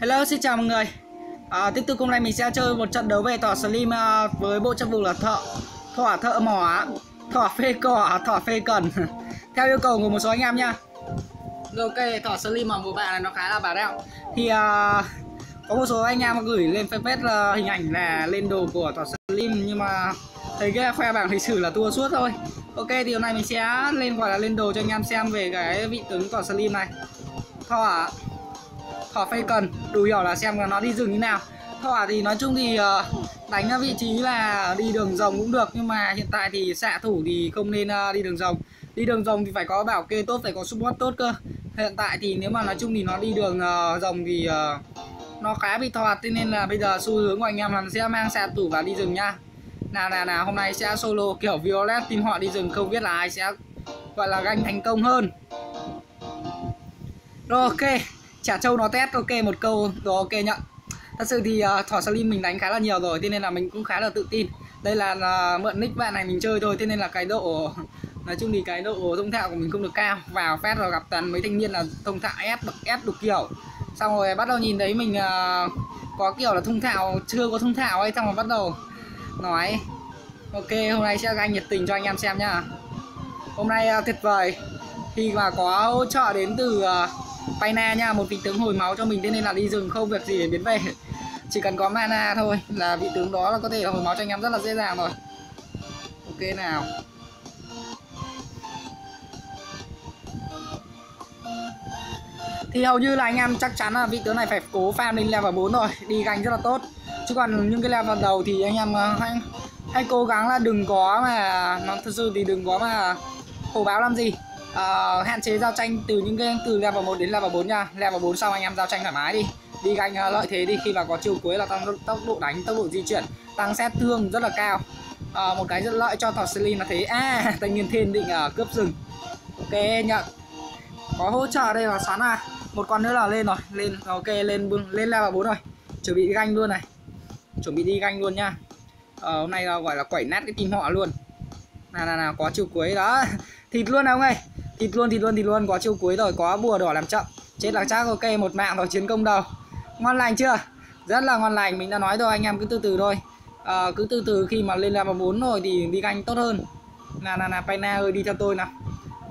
Hello, xin chào mọi người. À, Tiếp tục hôm nay mình sẽ chơi một trận đấu về thỏ Slim à, với bộ trang phục là thợ Thỏ à, thợ mỏ, thỏ phê cỏ, à, thỏ phê cần. Theo yêu cầu của một số anh em nha. Rồi ok, thỏ Slim ở mùa bạn này nó khá là bà đeo Thì à, có một số anh em gửi lên fanpage là hình ảnh là lên đồ của thỏ Slim Nhưng mà thấy cái khoe bảng lịch sử là tua suốt thôi. Ok, thì hôm nay mình sẽ lên gọi là lên đồ cho anh em xem về cái vị tướng thỏ Slim này. Thỏ à thỏ phay cần, đủ hiểu là xem là nó đi rừng như nào. Thỏ thì nói chung thì ờ, đánh vị trí là đi đường rồng cũng được, nhưng mà hiện tại thì xạ thủ thì không nên ờ, đi đường rồng. Đi đường rồng thì phải có bảo kê tốt, phải có support tốt cơ. Hiện tại thì nếu mà nói chung thì nó đi đường ờ, rồng thì nó khá bị thoạt thế nên là bây giờ xu hướng của anh em là sẽ mang xạ thủ vào đi rừng nha. Nào nào nào, hôm nay sẽ solo kiểu violet team họ đi rừng, không biết là ai sẽ, gọi là ganh thành công hơn. Rồi ok chả trâu nó test ok một câu. Rồi ok nhận thật sự thì uh, thỏ slim mình đánh khá là nhiều rồi thế nên là mình cũng khá là tự tin. Đây là uh, mượn nick bạn này mình chơi thôi thế nên là cái độ nói chung thì cái độ thông thạo của mình không được cao. Vào phát rồi gặp toàn mấy thanh niên là thông thạo ép bậc ép đục kiểu. Xong rồi bắt đầu nhìn thấy mình uh, có kiểu là thông thạo chưa có thông thạo ấy xong rồi bắt đầu nói ok hôm nay sẽ ganh nhiệt tình cho anh em xem nhá. Hôm nay uh, tuyệt vời. Khi mà có hỗ trợ đến từ uh, Paina nha một vị tướng hồi máu cho mình thế nên là đi rừng không việc gì để biến về. Chỉ cần có mana thôi là vị tướng đó là có thể hồi máu cho anh em rất là dễ dàng rồi. Ok nào. Thì hầu như là anh em chắc chắn là vị tướng này phải cố farm lên level 4 rồi đi gánh rất là tốt. Chứ còn những cái level đầu thì anh em uh, hãy, hãy cố gắng là đừng có mà nó thật sự thì đừng có mà hồ báo làm gì uh, hạn chế giao tranh từ những cái từ level 1 đến level 4 nha. Level 4 xong anh em giao tranh thoải mái đi. Đi ganh uh, lợi thế đi. Khi mà có chiều cuối là tăng tốc độ đánh tốc độ di chuyển tăng xét thương rất là cao. Uh, một cái rất lợi cho thỏ là thế. À thanh niên thiên định uh, cướp rừng. Ok nhận. Có hỗ trợ đây là xoắn à. Một con nữa là lên rồi. Lên ok lên lên level 4 rồi. Chuẩn bị ganh luôn này. Chuẩn bị đi ganh luôn nha. Ờ, hôm nay là gọi là quẩy nát cái team họ luôn. Nào nào nào có chiều cuối đó. Thịt luôn nào ông ơi thịt luôn thịt luôn thịt luôn. Có chiêu cuối rồi có bùa đỏ làm chậm. Chết là chắc ok một mạng rồi chiến công đầu. Ngon lành chưa? Rất là ngon lành mình đã nói rồi anh em cứ từ từ thôi. À, cứ từ từ khi mà lên level bốn rồi thì đi canh tốt hơn. Là là là Paina ơi đi theo tôi nào.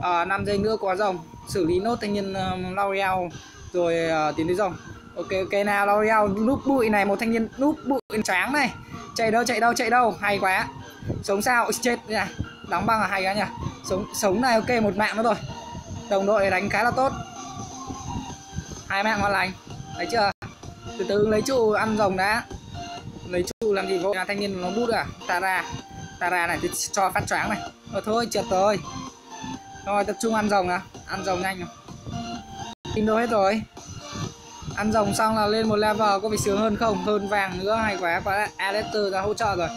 Ờ, à, 5 giây nữa có rồng. Xử lý nốt thanh niên uh, L'Oreal rồi uh, tiến đến rồng. Ok ok nào L'Oreal núp bụi này một thanh niên núp bụi tráng này. Chạy đâu chạy đâu chạy đâu hay quá. Sống sao chết nha. Đóng băng là hay quá nhỉ sống sống này ok, một mạng nữa rồi. Đồng đội đánh khá là tốt. Hai mạng ngon lành. Thấy chưa? Từ từ lấy trụ ăn rồng đã. Lấy trụ làm gì vội là thanh niên nó bút à? Tara tara này thì cho phát choáng này. Rồi thôi, trượt rồi. Rồi tập trung ăn rồng à? Ăn rồng nhanh nào tin đâu hết rồi. Ăn rồng xong là lên một level, có bị sướng hơn không? Hơn vàng nữa hay quá? Quá Alester ra hỗ trợ rồi.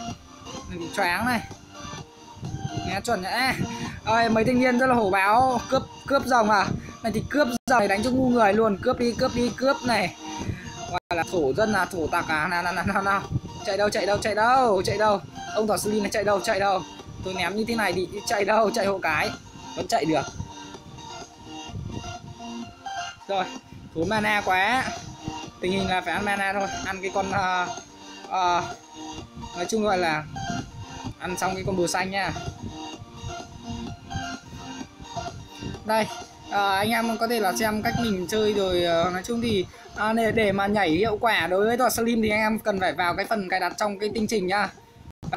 Mình bị choáng này. Nghe chuẩn nhá ơi mấy thanh niên rất là hổ báo cướp cướp rồng à này thì cướp rồng này đánh cho ngu người luôn cướp đi cướp đi cướp này. Gọi là thổ dân là thổ tặc à nào nào nào nào, nào. chạy đâu chạy đâu chạy đâu chạy đâu. Ông thỏ slim này chạy đâu chạy đâu. Tôi ném như thế này thì chạy đâu chạy hộ cái. Vẫn chạy được. Rồi thú mana quá. Tình hình là phải ăn mana thôi. Ăn cái con uh, uh, nói chung gọi là ăn xong cái con bùa xanh nha. Đây à, anh em có thể là xem cách mình chơi rồi à, nói chung thì à, để, để mà nhảy hiệu quả đối với tọa slim thì anh em cần phải vào cái phần cài đặt trong cái tinh trình nhá.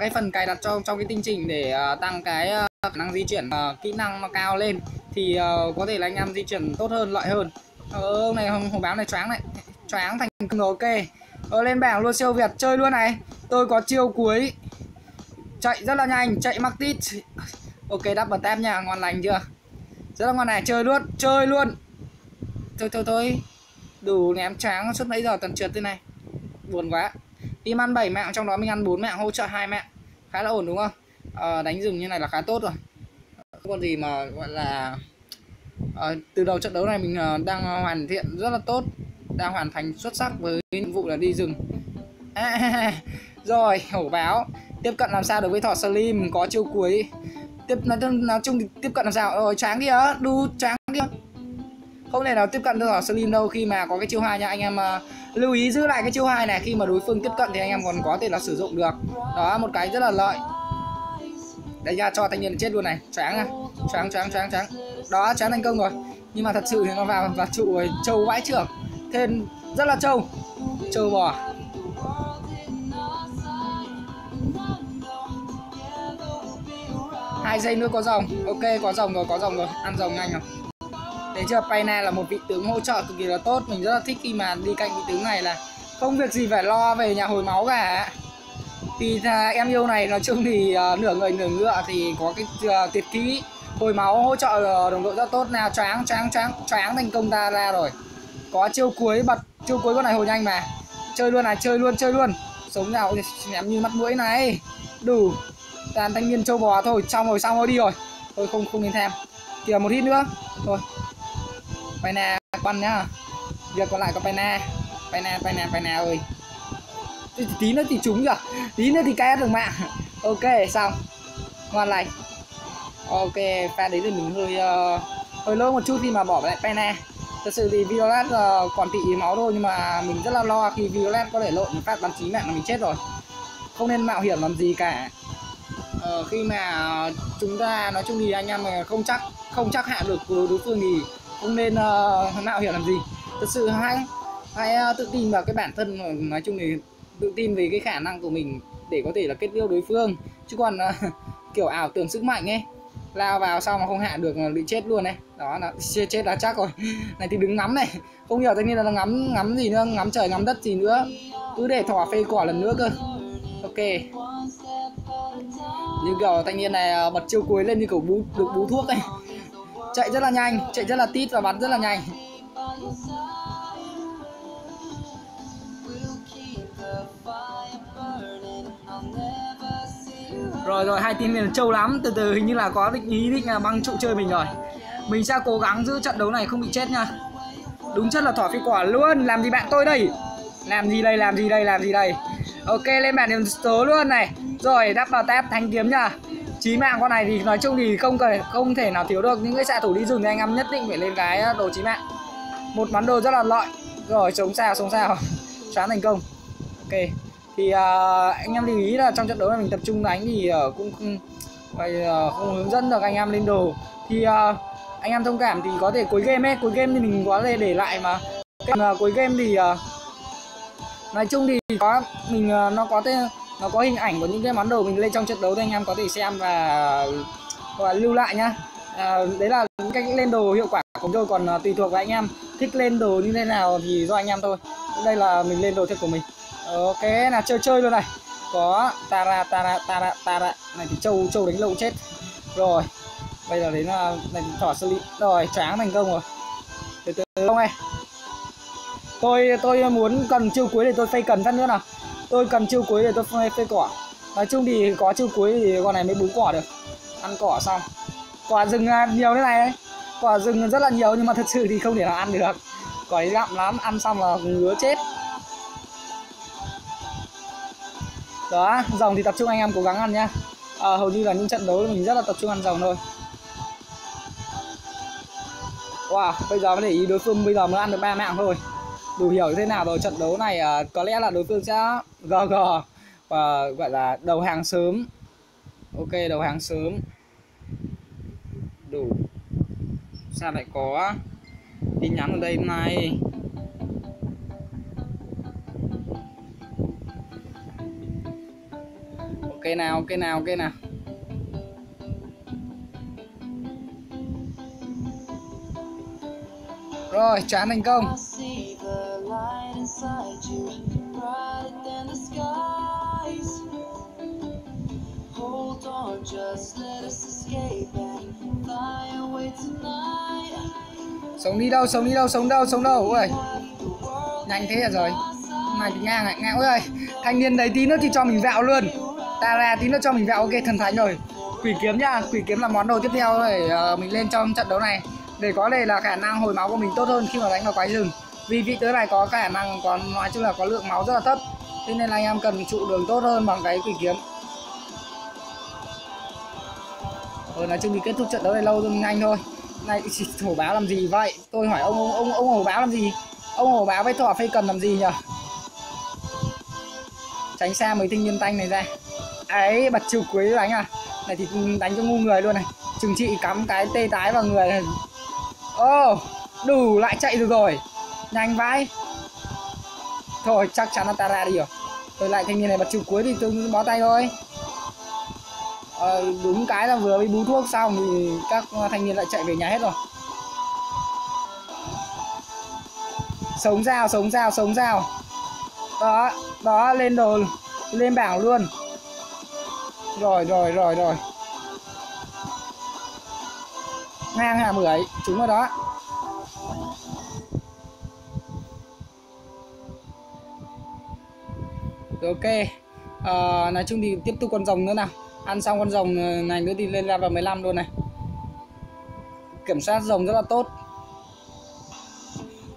Cái phần cài đặt trong trong cái tinh trình để uh, tăng cái uh, khả năng di chuyển uh, kỹ năng nó cao lên thì uh, có thể là anh em di chuyển tốt hơn lợi hơn. Ờ, này hồng, hồng báo này choáng này choáng thành công ok. Ờ, lên bảng luôn siêu việt chơi luôn này. Tôi có chiêu cuối. Chạy rất là nhanh chạy mắc tít ok double tap nha ngon lành chưa? Rất là ngon này chơi luôn chơi luôn. Thôi thôi thôi. Đủ ném tráng suốt nãy giờ tần trượt thế này. Buồn quá. Im ăn 7 mạng trong đó mình ăn 4 mạng hỗ trợ hai mạng. Khá là ổn đúng không? À, đánh rừng như này là khá tốt rồi. Không còn gì mà gọi là à, từ đầu trận đấu này mình ờ, đang hoàn thiện rất là tốt. Đang hoàn thành xuất sắc với nhiệm vụ là đi rừng. À, rồi hổ báo. Tiếp cận làm sao được với thỏ slim? Có chiêu cuối tiếp nói, nói chung thì tiếp cận làm sao? Rồi tráng kia đu tráng kia không thể nào tiếp cận được ở slim đâu khi mà có cái chiêu hai nha. Anh em uh, lưu ý giữ lại cái chiêu hai này khi mà đối phương tiếp cận thì anh em còn có thể là sử dụng được. Đó một cái rất là lợi. Đấy ra cho thanh niên chết luôn này. Choáng à. Choáng choáng choáng choáng đó choáng thành công rồi. Nhưng mà thật sự thì nó vào và trụ trâu vãi trưởng. Thêm rất là trâu. Trâu bò. Hai giây nữa có rồng ok có rồng rồi có rồng rồi. Ăn rồng nhanh rồi Đấy chưa? Payna là một vị tướng hỗ trợ cực kỳ là tốt. Mình rất là thích khi mà đi cạnh vị tướng này là Không việc gì phải lo về nhà hồi máu cả. Thì à, em yêu này nói chung thì à, nửa người nửa ngựa thì có cái ờ, à, tuyệt kỹ. Hồi máu hỗ trợ ờ, đồng đội rất tốt. Nào choáng choáng choáng choáng thành công ta ra rồi. Có chiêu cuối bật chiêu cuối con này hồi nhanh mà. Chơi luôn này chơi luôn chơi luôn. Sống nào ném như mắt mũi này. Đủ. Đàn thanh niên châu bò thôi xong rồi xong rồi đi rồi. Tôi không không nên thêm Kìa một hit nữa. Thôi. Paina bắn nhá. Việc còn lại có Paina Paina bay Paina ơi. Tí, tí nữa thì trúng rồi Tí nữa thì cay được mạng. Ok xong. Ngon lành Ok pha đấy thì mình hơi uh, hơi lỗ một chút khi mà bỏ lại Paina Thật sự thì Violet uh, còn tị máu thôi nhưng mà mình rất là lo khi Violet có thể lộn phát bắn chí mạng là mình chết rồi. Không nên mạo hiểm làm gì cả. Ờ, khi mà chúng ta nói chung thì anh em không chắc không chắc hạ được đối phương thì không nên uh, mạo hiểm làm gì. Thật sự hãy hãy ờ, tự tin vào cái bản thân nói chung thì tự tin về cái khả năng của mình để có thể là kết liêu đối phương. Chứ còn uh, kiểu ảo tưởng sức mạnh ấy lao vào sau mà không hạ được là bị chết luôn này đó là chết, chết là chắc rồi. Này thì đứng ngắm này không hiểu tất nhiên là nó ngắm ngắm gì nữa ngắm trời ngắm đất gì nữa. Cứ để thỏ phê cỏ lần nữa cơ. Ok như kiểu thanh niên này ờ, bật chiêu cuối lên như kiểu bú, được bú thuốc ấy. Chạy rất là nhanh, chạy rất là tít và bắn rất là nhanh. Rồi rồi, hai team này trâu lắm. Từ từ, hình như là có định ý định là băng trụ chơi mình rồi. Mình sẽ cố gắng giữ trận đấu này không bị chết nha. Đúng chất là thỏ phi quả luôn. Làm gì bạn tôi đây? Làm gì đây, làm gì đây, làm gì đây? Ok lên bản điểm số luôn này. Rồi đắp vào tép thanh kiếm nha chí mạng con này thì nói chung thì không thể không thể nào thiếu được. Những cái xạ thủ đi rừng thì anh em nhất định phải lên cái ờ, đồ chí mạng. Một món đồ rất là lợi. Rồi sống sao sống sao. Sáng thành công. Ok. Thì uh, anh em lưu ý là trong trận đấu này mình tập trung đánh thì uh, cũng không phải uh, không hướng dẫn được anh em lên đồ. Thì uh, anh em thông cảm thì có thể cuối game ấy. Cuối game thì mình có thể để lại mà. Cái uh, cuối game thì uh, nói chung thì có mình ờ, nó có tên nó có hình ảnh của những cái món đồ mình lên trong trận đấu thì anh em có thể xem và và lưu lại nhá. À, đấy là những cách lên đồ hiệu quả của tôi còn ờ, tùy thuộc vào anh em thích lên đồ như thế nào thì do anh em thôi. Đây là mình lên đồ thật của mình. Ok là chơi chơi luôn này. Có tara tara tara tara này thì châu châu đánh lâu chết. Rồi bây giờ đến là này thỏ xử lý rồi tráng thành công rồi. Từ từ không này tôi tôi muốn cần chiêu cuối để tôi phay cần phát nữa nào. Tôi cần chiêu cuối để tôi phay phê cỏ. Nói chung thì có chiêu cuối thì con này mới bú cỏ được. Ăn cỏ xong quả rừng à, nhiều thế này đấy. Quả rừng rất là nhiều nhưng mà thật sự thì không thể nào ăn được. Quả ấy gặm lắm ăn xong là ngứa chết. Đó rồng thì tập trung anh em cố gắng ăn nhá. À, hầu như là những trận đấu mình rất là tập trung ăn rồng thôi. Wow bây giờ mới để ý đối phương bây giờ mới ăn được ba mạng thôi đủ hiểu thế nào rồi trận đấu này uh, có lẽ là đối phương sẽ GG và gọi là đầu hàng sớm. Ok đầu hàng sớm. Đủ. Sao lại có tin nhắn ở đây này ok nào ok nào ok nào. Rồi chán thành công sống đi đâu sống đi đâu sống đâu sống đâu ôi. Nhanh thế rồi? này thì ngang này ngang ơi. Thanh niên đấy tí nữa thì cho mình vẹo luôn. Ta ra tí nữa cho mình vẹo ok thần thánh rồi. Quỷ kiếm nhá quỷ kiếm là món đồ tiếp theo để uh, mình lên trong trận đấu này để có thể là khả năng hồi máu của mình tốt hơn khi mà đánh vào quái rừng. Vì vị tướng này có khả năng còn nói chung là có lượng máu rất là thấp. Thế nên là anh em cần trụ đường tốt hơn bằng cái quỷ kiếm. Ừ, nói chung thì kết thúc trận đấu này lâu hơn nhanh thôi. Này hổ báo làm gì vậy? Tôi hỏi ông ông ông, ông hổ báo làm gì? Ông hổ báo với thỏ phê cần làm gì nhỉ tránh xa mấy thanh niên tanh này ra. Ấy bật trừ cuối đánh à này thì đánh cho ngu người luôn này. Chừng chị cắm cái tê tái vào người. này oh, đủ lại chạy được rồi. Nhanh vãi. Thôi chắc chắn là ta ra đi rồi. Tôi lại thanh niên này bật trừ cuối thì tôi bó tay thôi. Ờ, đúng cái là vừa mới bú thuốc xong thì các thanh niên lại chạy về nhà hết rồi. Sống dao sống dao sống dao đó đó lên đồ lên bảng luôn. Rồi rồi rồi rồi ngang hạ bưởi chúng ở đó. Rồi ok à, nói chung thì tiếp tục con rồng nữa nào. Ăn xong con rồng ờ, này nữa thì lên level 15 luôn này. Kiểm soát rồng rất là tốt.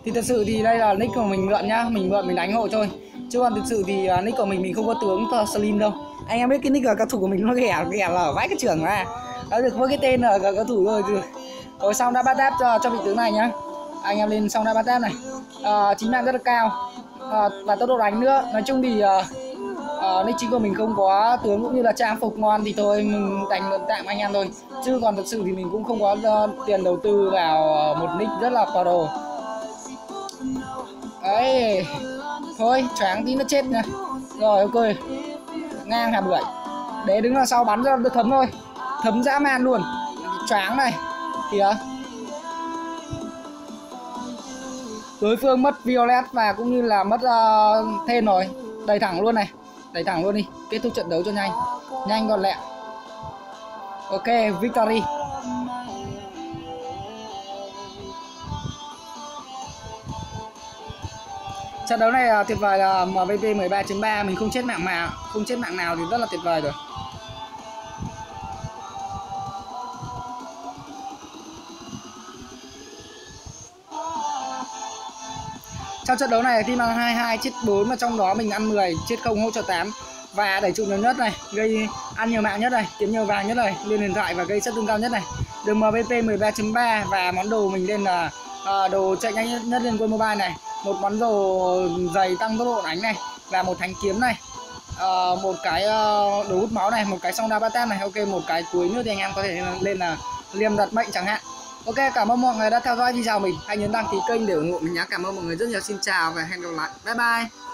Thì thật sự thì đây là nick của mình mượn nhá mình mượn mình đánh hộ thôi. Chứ còn thực sự thì uh, nick của mình mình không có tướng slim đâu. Anh em biết cái nick của cầu thủ của mình nó ghẻ ghẻ là vãi cái trưởng ra đã được với cái tên là cầu thủ rồi rồi rồi xong đã bắt đáp cho, cho vị tướng này nhá. Anh em lên xong đã bắt đáp này. À, chính mạng rất là cao. À, và tốc độ đánh nữa. Nói chung thì à, uh, nick chính của mình không có tướng cũng như là trang phục ngon thì thôi mình đánh mượn tạm anh em thôi. Chứ còn thật sự thì mình cũng không có uh, tiền đầu tư vào uh, một nick rất là pro ấy thôi choáng tí nó chết nha. Rồi ok. Ngang hàm bưởi. Để đứng là sau bắn ra được thấm thôi. Thấm dã man luôn. Choáng này kìa đối phương mất violet và cũng như là mất ờ, uh, thêm rồi. Đẩy thẳng luôn này. Đẩy thẳng luôn đi. Kết thúc trận đấu cho nhanh. Nhanh gọn lẹ. Ok victory. Trận đấu này ờ, tuyệt vời là ờ, MVP 13.3 mình không chết mạng mà. Không chết mạng nào thì rất là tuyệt vời rồi. Trong trận đấu này team ăn 22 chết 4 và trong đó mình ăn 10 chết không hỗ trợ 8 và đẩy trụ nhiều nhất này gây ăn nhiều mạng nhất này kiếm nhiều vàng nhất này lên điện thoại và gây sát thương cao nhất này. Đường MVP 13.3 và món đồ mình lên là uh, đồ chạy nhanh nhất liên quân mobile này. Một món đồ dày tăng tốc độ đánh này và một thanh kiếm này. À, một cái uh, đồ hút máu này một cái song đa bát này. Ok một cái cuối nữa thì anh em có thể lên là liềm đặt mệnh chẳng hạn ok, cảm ơn mọi người đã theo dõi video mình. Hãy nhấn đăng ký kênh để ủng hộ mình nhé. Cảm ơn mọi người rất nhiều. Xin chào và hẹn gặp lại. Bye bye.